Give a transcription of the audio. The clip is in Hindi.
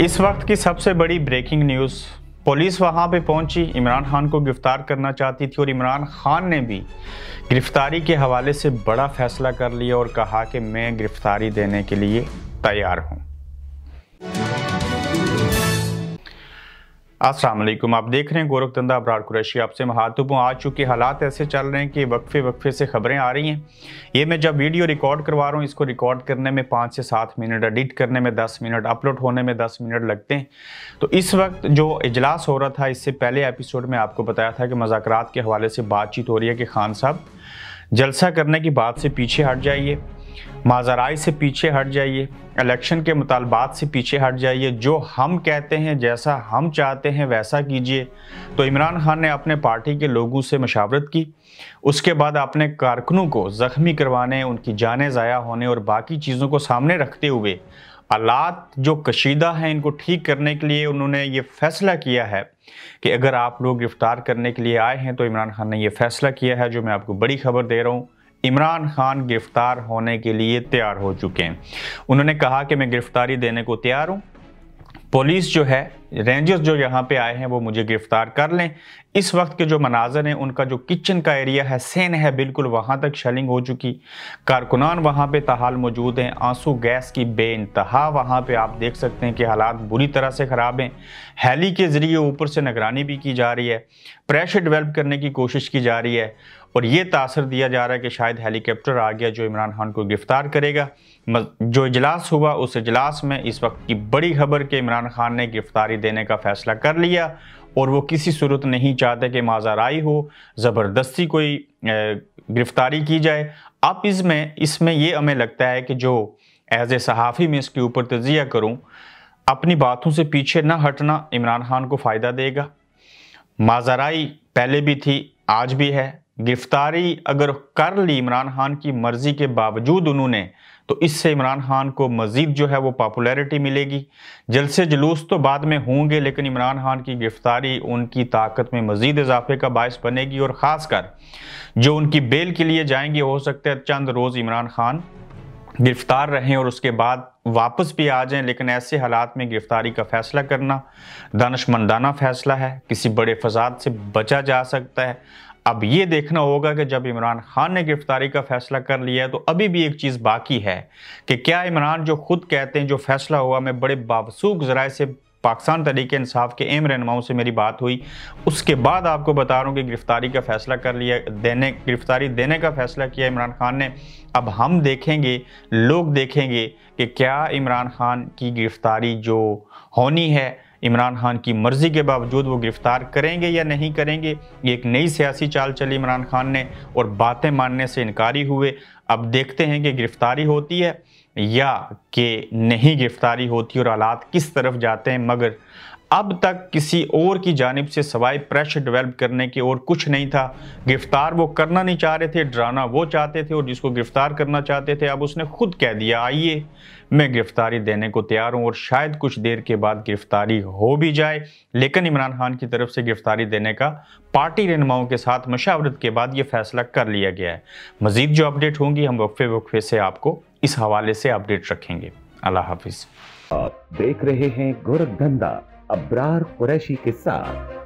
इस वक्त की सबसे बड़ी ब्रेकिंग न्यूज़ पुलिस वहाँ पे पहुँची। इमरान खान को गिरफ़्तार करना चाहती थी और इमरान खान ने भी गिरफ्तारी के हवाले से बड़ा फैसला कर लिया और कहा कि मैं गिरफ्तारी देने के लिए तैयार हूँ। असलम आप देख रहे हैं गोरखधंधा अबरार कुरैशी। आपसे महातुबों आ चुके हालात ऐसे चल रहे हैं कि वक्फे वक्फे से खबरें आ रही हैं। ये मैं जब वीडियो रिकॉर्ड करवा रहा हूँ, इसको रिकॉर्ड करने में पाँच से सात मिनट, एडिट करने में दस मिनट, अपलोड होने में दस मिनट लगते हैं। तो इस वक्त जो इजलास हो रहा था, इससे पहले एपिसोड में आपको बताया था कि मज़ाक के हवाले से बातचीत हो रही है कि खान साहब जलसा करने की बात से पीछे हट जाइए। माजराई से पीछे हट जाइए इलेक्शन के मुतालबात से पीछे हट जाइए, जो हम कहते हैं, जैसा हम चाहते हैं, वैसा कीजिए। तो इमरान खान ने अपने पार्टी के लोगों से मशावरत की। उसके बाद अपने कारकुनों को ज़ख्मी करवाने, उनकी जानें ज़ाया होने और बाकी चीज़ों को सामने रखते हुए आलात जो कशीदा हैं, इनको ठीक करने के लिए उन्होंने ये फैसला किया है कि अगर आप लोग गिरफ़्तार करने के लिए आए हैं तो इमरान खान ने यह फैसला किया है, जो मैं आपको बड़ी खबर दे रहा हूँ। इमरान खान गिरफ़्तार होने के लिए तैयार हो चुके हैं। उन्होंने कहा कि मैं गिरफ्तारी देने को तैयार हूँ। पुलिस जो है रेंजर्स जो यहाँ पे आए हैं वो मुझे गिरफ़्तार कर लें। इस वक्त के जो मनाजर हैं, उनका जो किचन का एरिया है, सेन है, बिल्कुल वहाँ तक शेलिंग हो चुकी। कारकुनान वहाँ पे तहाल मौजूद हैं, आँसू गैस की बेानतहा वहाँ पे आप देख सकते हैं कि हालात बुरी तरह से ख़राब हैं। हैली के ज़रिए ऊपर से निगरानी भी की जा रही है, प्रेशर डेवलप करने की कोशिश की जा रही है, और ये तासर दिया जा रहा है कि शायद हेलीकॉप्टर आ गया जो इमरान खान को गिरफ़्तार करेगा। जो इजलास हुआ, उस इजलास में इस वक्त की बड़ी खबर कि इमरान खान ने गिरफ्तारी देने का फैसला कर लिया और वो किसी सूरत नहीं चाहते कि माजाराई हो, ज़बरदस्ती कोई गिरफ्तारी की जाए। अब इसमें इसमें ये हमें लगता है कि जो एज ए सहाफ़ी में इसके ऊपर तजिया करूँ, अपनी बातों से पीछे न हटना इमरान खान को फ़ायदा देगा। माजाराई पहले भी थी, आज भी है। गिरफ्तारी अगर कर ली इमरान खान की मर्ज़ी के बावजूद उन्होंने तो इससे इमरान खान को मज़ीद जो है वो पॉपुलैरिटी मिलेगी। जलसे जुलूस तो बाद में होंगे, लेकिन इमरान खान की गिरफ्तारी उनकी ताकत में मज़ीद इजाफे का बायस बनेगी और ख़ास कर जो उनकी बेल के लिए जाएँगे, हो सकता है चंद रोज़ इमरान खान गिरफ़्तार रहें और उसके बाद वापस भी आ जाएँ, लेकिन ऐसे हालात में गिरफ्तारी का फैसला करना दानशमंदाना फैसला है। किसी बड़े फसाद से बचा जा सकता है। अब ये देखना होगा कि जब इमरान खान ने गिरफ्तारी का फैसला कर लिया है तो अभी भी एक चीज़ बाकी है कि क्या इमरान जो खुद कहते हैं, जो फैसला हुआ, मैं बड़े बावसूख ज़राए से पाकिस्तान तरीके इंसाफ के एम रहनुमाओं से मेरी बात हुई। उसके बाद आपको बता रहा हूँ कि गिरफ्तारी का फैसला कर लिया, देने, गिरफ्तारी देने का फैसला किया इमरान खान ने। अब हम देखेंगे, लोग देखेंगे कि क्या इमरान खान की गिरफ्तारी जो होनी है इमरान खान की मर्ज़ी के बावजूद वो गिरफ़्तार करेंगे या नहीं करेंगे, ये एक नई सियासी चाल चली इमरान खान ने और बातें मानने से इनकारी हुए। अब देखते हैं कि गिरफ्तारी होती है या कि नहीं गिरफ्तारी होती और हालात किस तरफ़ जाते हैं, मगर अब तक किसी और की जानब से सवाई प्रेशर डेवलप करने के और कुछ नहीं था। गिरफ़्तार वो करना नहीं चाह रहे थे, डराना वो चाहते थे और जिसको गिरफ़्तार करना चाहते थे, अब उसने खुद कह दिया, आइए, मैं गिरफ्तारी देने को तैयार हूँ और शायद कुछ देर के बाद गिरफ्तारी हो भी जाए। लेकिन इमरान खान की तरफ़ से गिरफ्तारी देने का पार्टी रहनुमाओं के साथ मशावरत के बाद ये फैसला कर लिया गया है। मजीद जो अपडेट होंगी, हम वक्फे वक्फे से आपको इस हवाले से अपडेट रखेंगे। अल्लाह हाफिज़। आप देख रहे हैं गोरखधंधा अब्रार कुरैशी के साथ।